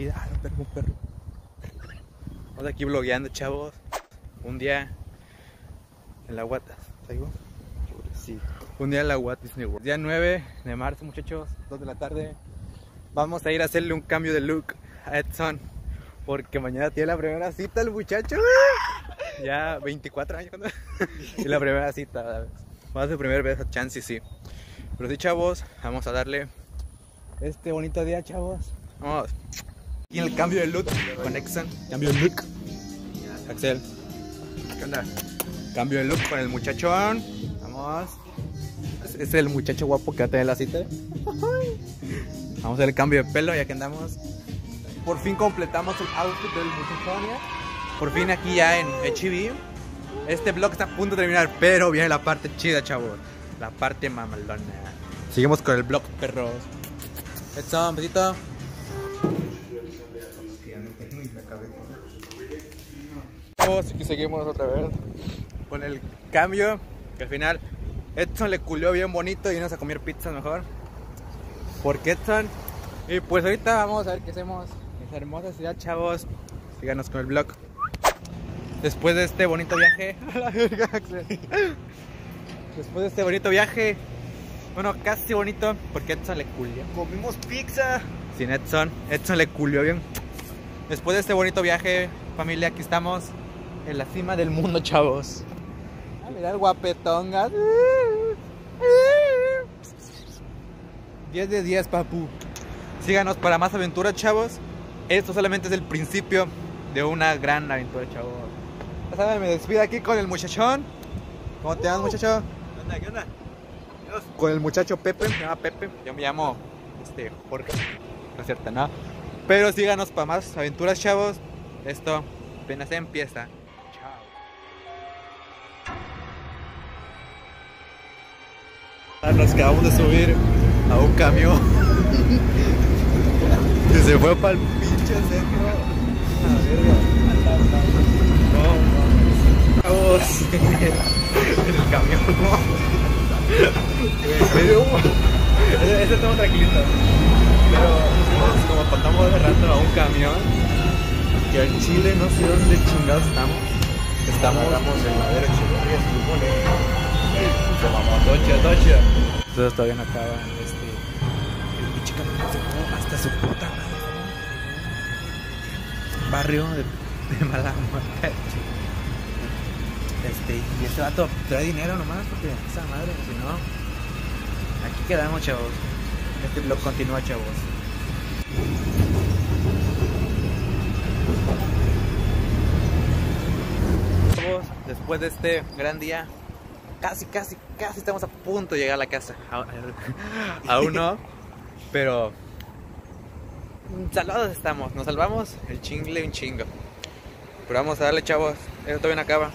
vida. Ah, perro, un perro. Estamos aquí blogueando, chavos. Un día en la Guata. ¿Traigo? Sí. Un día en la Walt Disney World. Día 9 de marzo, muchachos, 2 de la tarde. Vamos a ir a hacerle un cambio de look a Edson. Porque mañana tiene la primera cita el muchacho. Ya 24 años. y la primera cita. Va a ser su primer vez a Chance, sí. Pero sí, chavos, vamos a darle este bonito día, chavos. Vamos. Y el cambio de look con Exxon. Cambio de look. Axel. ¿Qué onda? Cambio de look con el muchachón. Vamos. Este es el muchacho guapo que va a tener la cita. Vamos a hacer el cambio de pelo ya que andamos. Por fin completamos el outfit del muchachón ya. Por fin aquí ya en HB. Este vlog está a punto de terminar, pero viene la parte chida, chavos. La parte mamalona. Seguimos con el vlog, perros. Edson, besito. Aquí seguimos otra vez con el cambio. Que al final Edson le culió bien bonito y nos a comer pizza mejor. Porque Edson. Y pues ahorita vamos a ver qué hacemos esa hermosa ciudad, chavos. Síganos con el vlog. Después de este bonito viaje. A la verga. Después de este bonito viaje. Bueno, casi bonito. Porque Edson le culió. Comimos pizza. Sin Edson. Edson le culió bien. Después de este bonito viaje, familia, aquí estamos en la cima del mundo, chavos. A mirar guapetón, gas. 10 de 10, papu. Síganos para más aventuras, chavos. Esto solamente es el principio de una gran aventura, chavos. Ya saben, me despido aquí con el muchachón. ¿Cómo te llamas, muchacho? ¿Qué onda? ¿Qué onda? Dios. Con el muchacho Pepe, me llama Pepe. Yo me llamo este, Jorge. No es ¿no? Pero síganos para más aventuras, chavos. Esto apenas empieza. Chao. Nos acabamos de subir a un camión. que se fue para el pinche centro. El camión, no. Estamos tranquilitos. Pero como pasamos de rato a un camión, que en Chile no sé dónde chingados estamos. Estamos en madera Echeverría, se supone. Se mamó, doche. Entonces todavía no acaba este. El pinche camión se fue hasta su puta madre. Barrio de, de mala muerte. Este, y este vato trae dinero nomás porque esa madre, si no. Aquí quedamos, chavos. Este vlog continúa, chavos. Chavos, después de este gran día, casi, casi, casi estamos a punto de llegar a la casa. Aún no, pero salvados estamos. Nos salvamos el chingle un chingo. Pero vamos a darle, chavos. Esto todavía no acaba.